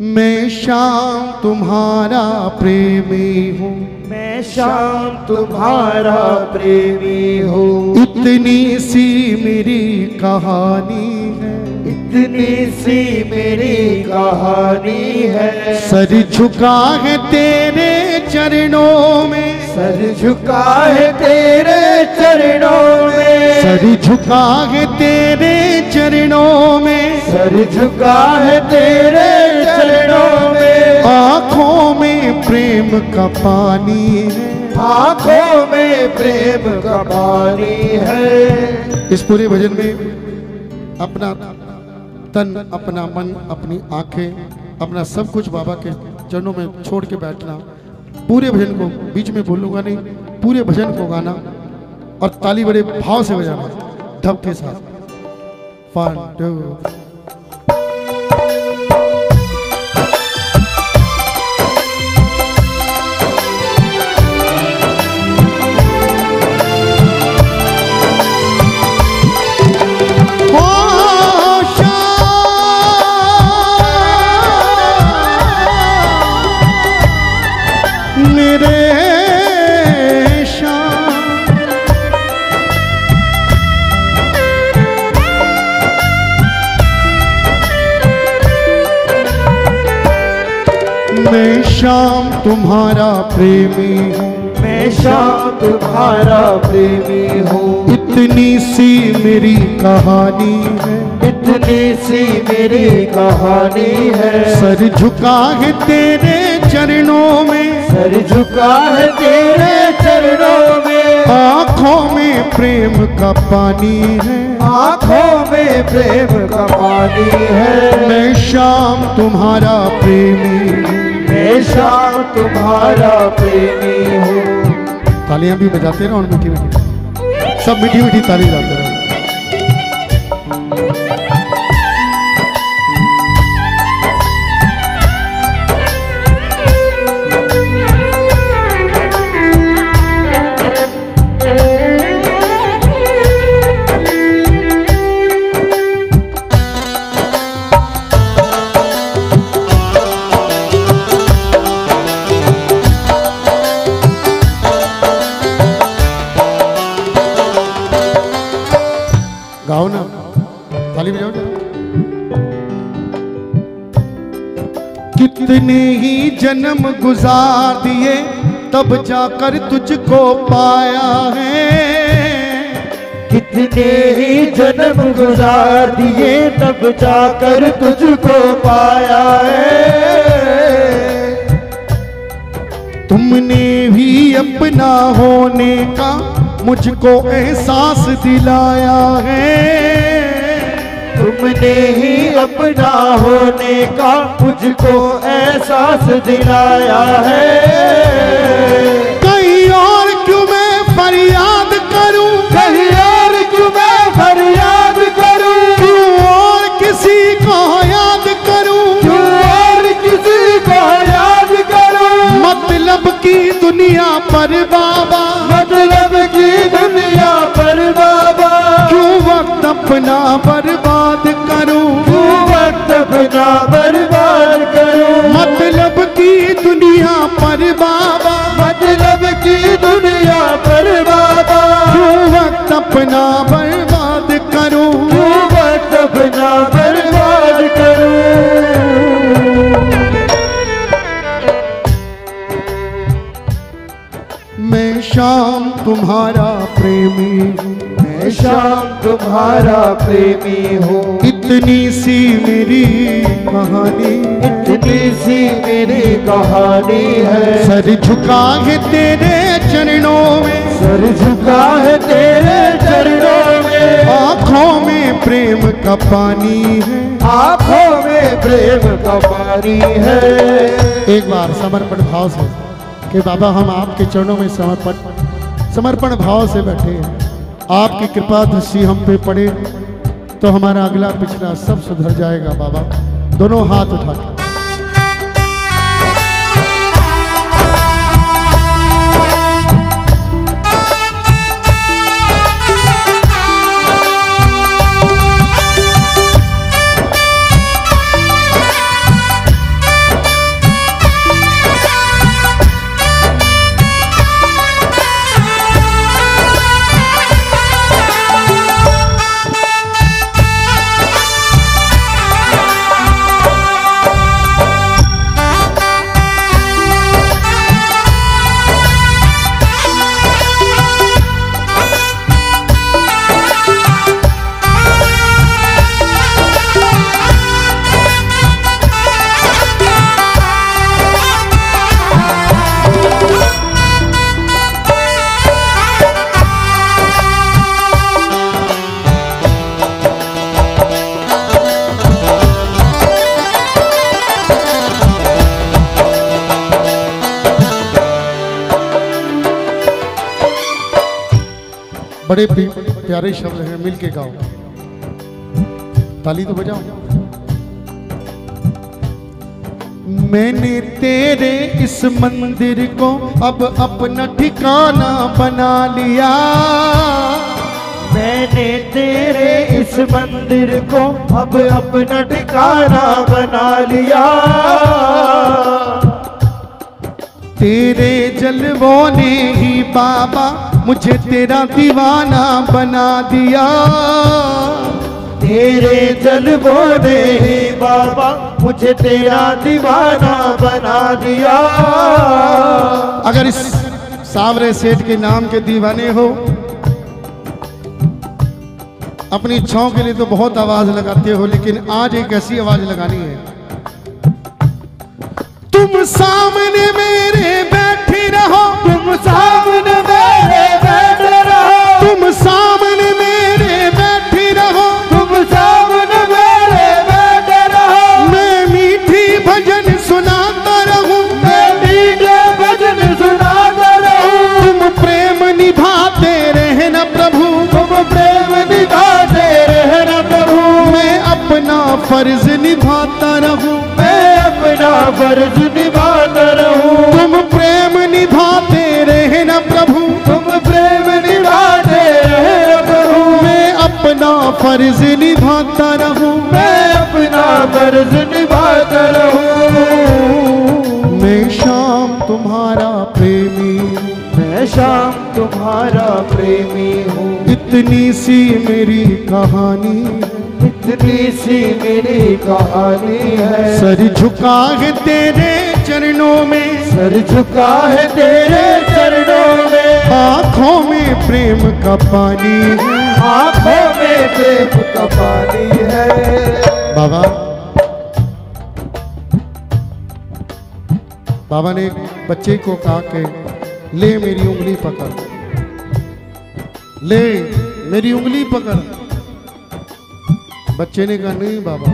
मैं शाम तुम्हारा प्रेमी हूँ। मैं शाम तुम्हारा प्रेमी हूँ। इतनी सी मेरी कहानी है। इतनी सी मेरी कहानी है। सर झुका है तेरे चरणों में। सर झुका है तेरे चरणों में। सर झुका है तेरे चरणों में। सर झुका है तेरे चरणों में। आँखों में प्रेम का पानी है। आँखों में प्रेम का पानी है। इस पूरे भजन में अपना तन अपना मन अपनी आँखें अपना सब कुछ बाबा के चरणों में छोड़ के बैठना। पूरे भजन को बीच में बोलूँगा नहीं पूरे भजन को गाना और ताली बड़े भाव से बजाना ढब के साथ। fun too. शाम तुम्हारा प्रेमी हूँ। मैं शाम तुम्हारा प्रेमी हूँ। इतनी सी मेरी कहानी है। इतनी सी मेरी कहानी है। सर झुका है तेरे चरणों में। सर झुका है तेरे चरणों में। आँखों में प्रेम का पानी है। आँखों में प्रेम का पानी है। मैं शाम तुम्हारा प्रेमी हूँ। शाम तुम्हारा प्रेमी हूँ। तालियाँ भी बजाते रहो और मीठी मीठी सब मीठी मीठी ताली जाते रहो। गुजार दिए, तब जाकर तुझको पाया है। कितने ही जन्म गुजार दिए, तब जाकर तुझको पाया है। तुमने भी अपना होने का मुझको एहसास दिलाया है। तुमने ही अपना होने का मुझको एहसास दिलाया है। कहीं और क्यों मैं फरियाद करूँ? कहीं और क्यों मैं फरियाद करूँ? क्यों और किसी को याद करूँ? क्यों और किसी को याद करूँ? मतलब की दुनिया पर बाबा। मतलब की दुनिया पर बाबा। क्यों वक्त अपना बर्बाद तुम्हारा प्रेमी मैं शाम तुम्हारा प्रेमी हूँ। इतनी सी मेरी कहानी इतनी सी मेरी कहानी है। सर झुका है तेरे चरणों में। सर झुका है तेरे चरणों में। आँखों में प्रेम का पानी है। आँखों में प्रेम का पानी है। एक बार समर्पण भाव से कि बाबा हम आपके चरणों में समर्पण समर्पण भाव से बैठे हैं। आपकी कृपा दृष्टि हम पे पड़े। तो हमारा अगला पिछला सब सुधर जाएगा, बाबा। दोनों हाथ उठा के बड़े प्यारे शब्द हैं, मिल के गाओ। ताली तो बजाओ। मैंने तेरे इस मंदिर को अब अपना ठिकाना बना लिया। मैंने तेरे इस मंदिर को अब अपना ठिकाना बना लिया। तेरे जलवों ने ही बाबा, मुझे तेरा दीवाना बना दिया। तेरे जलवों ने ही बाबा, मुझे तेरा दीवाना बना दिया। अगर इस सावरे सेठ के नाम के दीवाने हो, अपनी इच्छाओं के लिए तो बहुत आवाज़ लगाते हो, लेकिन आज एक ऐसी आवाज़ लगानी है। तुम सामने मेरे बैठे रहो। तुम सामने मेरे बैठे रहो। तुम सामने मेरे बैठे रहो। तुम सामने मेरे बैठे रहो। मैं मीठी भजन सुनाता रहूँ। मैं मीठे भजन सुनाता रहूँ। तुम प्रेम निभाते रहना प्रभु। तुम प्रेम निभाते रहना प्रभु। मैं अपना फ़र्ज़ निभाता रहूँ। अपना फ़र्ज़ निभाता रहूँ। तुम प्रेम निभाते रहना प्रभु। तुम प्रेम निभाते रहना प्रभु। मैं अपना फ़र्ज़ निभाता रहूँ। मैं अपना फ़र्ज़ निभाता रहूँ। मैं शाम तुम्हारा प्रेमी। मैं शाम तुम्हारा प्रेमी हूँ। इतनी सी मेरी कहानी। इतनी सी मेरी कहानी है। सर झुका है तेरे चरणों में। सर झुका है तेरे चरणों में। आँखों में प्रेम का पानी आँखों में प्रेम का पानी है। बाबा। बाबा ने बच्चे को कहा कि ले मेरी उंगली पकड़। ले मेरी उंगली पकड़। बच्चे ने कहा, नहीं बाबा।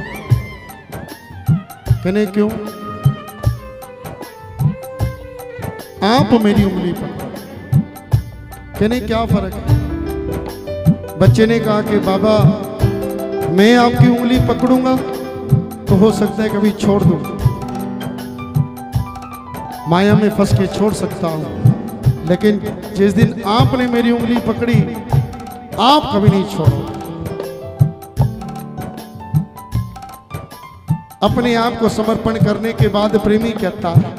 कहने, क्यों? आप मेरी उंगली पकड़ कहने, क्या फ़र्क है? बच्चे ने कहा कि, बाबा, मैं आपकी उंगली पकड़ूँगा तो हो सकता है कभी छोड़ दूँ। माया में फंस के छोड़ सकता हूँ, लेकिन जिस दिन आपने मेरी उंगली पकड़ी, आप कभी नहीं छोड़ो अपने आप को समर्पण करने के बाद प्रेमी कहता है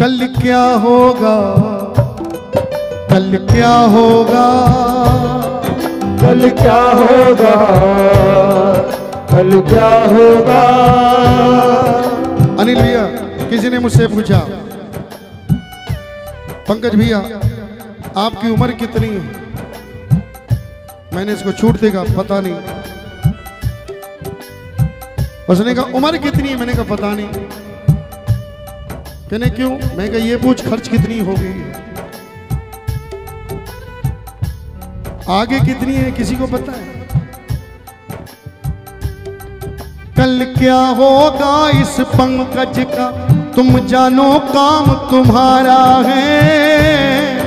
कल क्या होगा? कल क्या होगा? कल क्या होगा? कल क्या होगा? अनिल भैया किसी ने मुझसे पूछा पंकज भैया आपकी उम्र कितनी है? मैंने इसको छूट देगा पता नहीं। उसने कहा, उम्र कितनी है? मैंने कहा, पता नहीं. कहने, क्यों? मैं कहा, ये पूछ, खर्च कितनी होगी आगे कितनी है, किसी को पता है? कल क्या होगा इस पंकज का? तुम जानो, काम तुम्हारा है।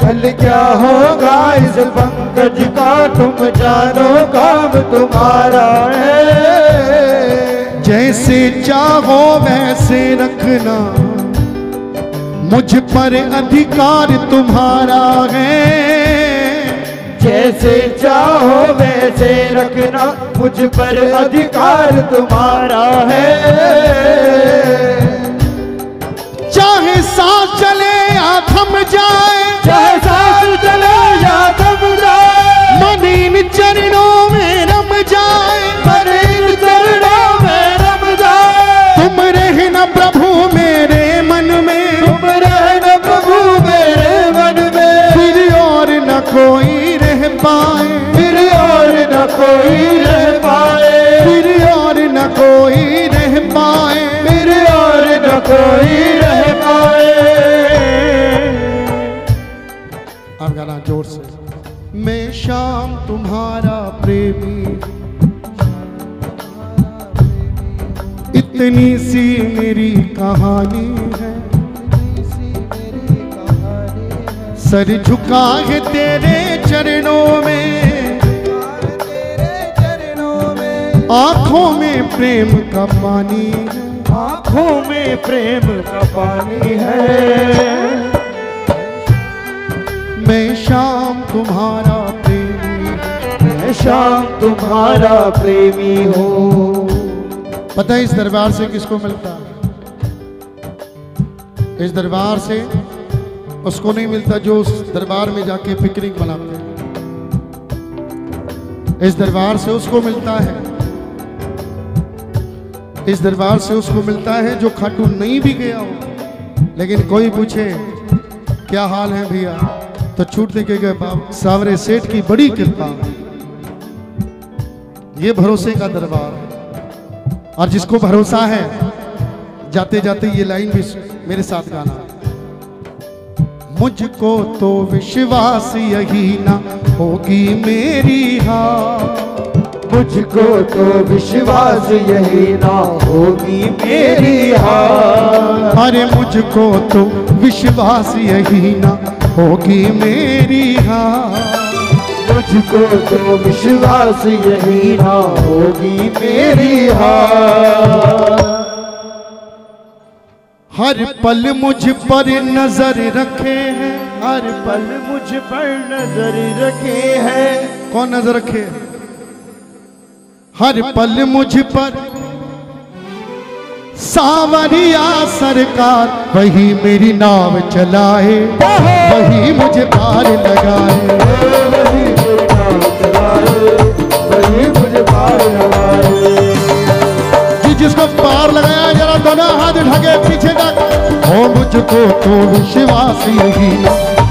कल क्या होगा इस पंकज का? तुम जानो, काम तुम्हारा है। जैसे चाहो वैसे रखना। मुझ पर अधिकार तुम्हारा है। जैसे चाहो वैसे रखना मुझ पर अधिकार तुम्हारा है। चाहे सांस चले मैं शाम तुम्हारा प्रेमी। इतनी सी मेरी कहानी है। सर झुका है तेरे चरणों में। तेरे चरणों में आँखों में प्रेम का पानी आँखों में प्रेम का पानी है। मैं शाम तुम्हारा प्रेमी, मैं शाम तुम्हारा प्रेमी हूँ। पता है इस दरबार से किसको मिलता है? इस दरबार से उसको नहीं मिलता जो उस दरबार में जाके पिकनिक मनाते इस दरबार से उसको मिलता है। इस दरबार से उसको मिलता है जो खाटू नहीं भी गया हो। लेकिन कोई पूछे, क्या हाल है भैया? तो छूट दे के गए बाप सावरे सेठ की बड़ी कृपा। ये भरोसे का दरबार है। और जिसको भरोसा है, जाते जाते ये लाइन भी मेरे साथ गाना। मुझको तो विश्वास यही ना होगी मेरी हार। मुझको तो विश्वास यही ना होगी मेरी हार। अरे मुझको तो विश्वास यही ना होगी मेरी हार। मुझको तो विश्वास यही ना होगी मेरी हार। हर पल मुझ पर नज़र रखे हैं। हर पल पल मुझ पर नज़र रखे हैं। कौन नज़र रखे? हर पल मुझ पर सावरिया सरकार वही मेरी नाव चलाए। वही मुझे पार लगाए वही मेरे नाम चलाए, वही मुझे पार लगाए। जी जिसको पार लगाया जरा दोनों हाथ ढके पीछे तक। हो मुझको तो विश्वास यही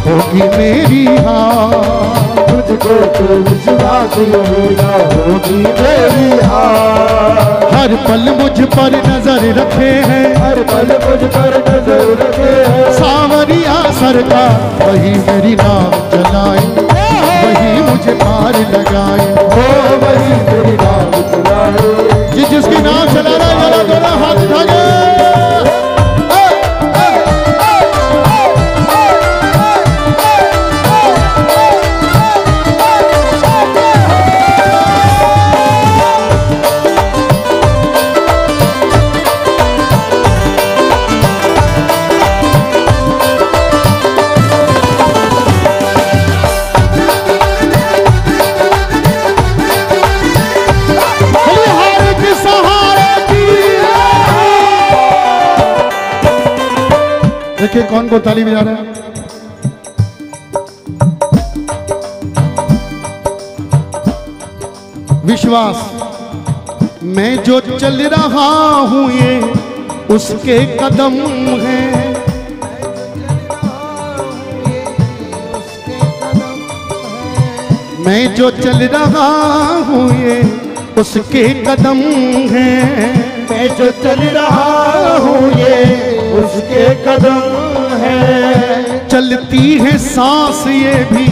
होगी मेरी हार। मुझको तो विश्वास यही होगी मेरी हार। हर पल मुझ पर नज़र रखे हैं। हर पल मुझ पर नज़र रखे हैं। सावरिया सरकार वही मेरी नाम चलाए वही मुझे पार लगाए। वही मेरी नाम चलाए जिसकी नाम चला रहा है। देखिए कौन को ताली बजा रहा है। विश्वास, मैं जो चल रहा हूँ ये उसके कदम हैं। मैं जो चल रहा हूँ ये उसके कदम हैं। मैं जो चल रहा हूँ ये उसके कदम है। चलती है सांस ये भी,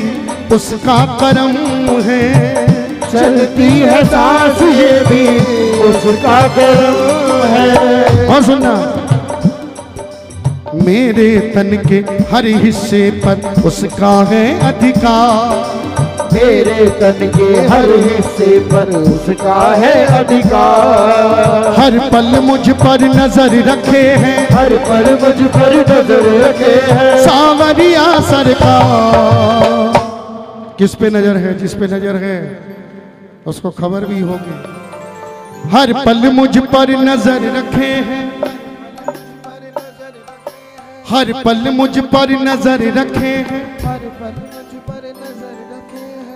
उसका करम है। चलती है सांस ये भी, उसका करम है। और सुनना। मेरे तन के हर हिस्से पर उसका है अधिकार। मेरे तन के हर हिस्से पर उसका है अधिकार। हर पल मुझ पर नज़र रखे हैं। हर पल मुझ पर नज़र रखे हैं। सावरिया सरकार। किस पे नज़र है? जिस पे नज़र है उसको खबर भी होगी। हर पल मुझ पर नज़र रखे हैं। हर पल मुझ पर नज़र रखे हैं।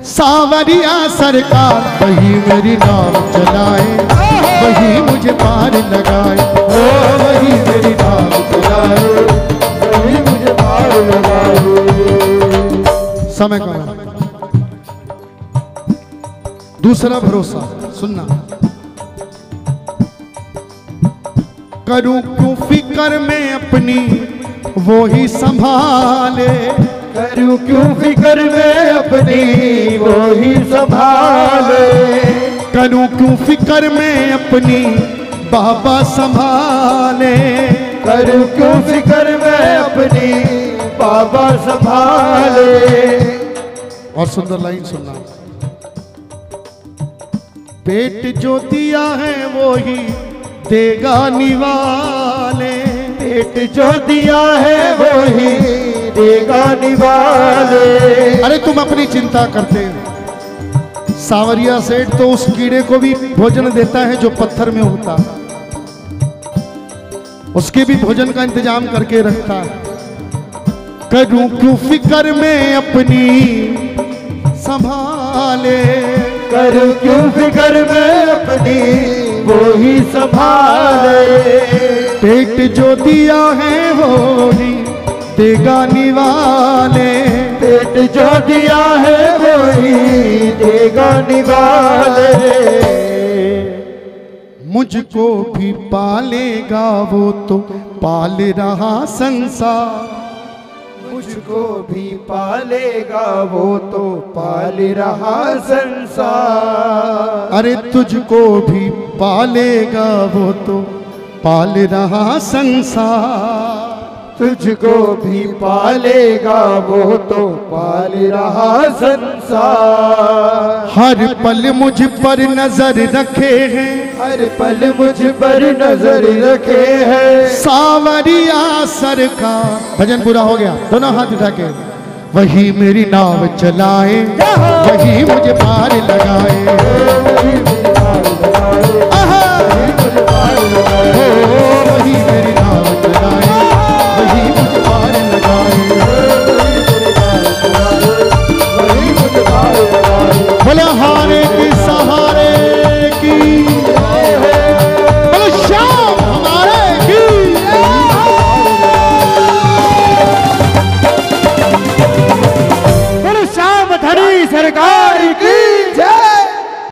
सावरिया सरकार, वही मेरी नाम चलाए वही मुझे पार लगाए। ओ, वही मेरी नाम चलाए वही मुझे पार लगाए। समय का दूसरा भरोसा, सुनना। करूँ क्यों फ़िक्र में अपनी, वो ही संभाले। करूँ, क्यों फ़िक्र में अपनी वो ही संभाले? करूँ, क्यों फ़िक्र में अपनी बाबा संभाले? करूँ, क्यों फ़िक्र में अपनी बाबा संभाले? और सुंदर लाइन सुनना। पेट जो दिया है वो ही देगा निवाले। पेट जो दिया है वो ही देगा निवाले। अरे तुम अपनी चिंता करते हो। सावरिया सेठ तो उस कीड़े को भी भोजन देता है जो पत्थर में होता है। उसके भी भोजन का इंतज़ाम करके रखता है। करूँ क्यों फ़िक्र में अपनी संभाले? कर क्यों फ़िक्र में अपनी वो ही संभाले? पेट जो दिया है वो ही देगा निवाले। पेट जो दिया है वो ही देगा निवाले। मुझको भी पालेगा वो तो पाल रहा संसार। मुझको भी पालेगा वो तो पाल रहा संसार। अरे तुझको भी पालेगा वो तो पाल रहा संसार। तुझको भी पालेगा वो तो पाल रहा संसार। हर पल मुझ पर नज़र रखे हैं। हर पल मुझ पर नज़र रखे हैं। सावरिया सरकार भजन पूरा हो गया। दोनों हाथ उठा के वही मेरी नाव चलाए वही मुझे पार लगाए।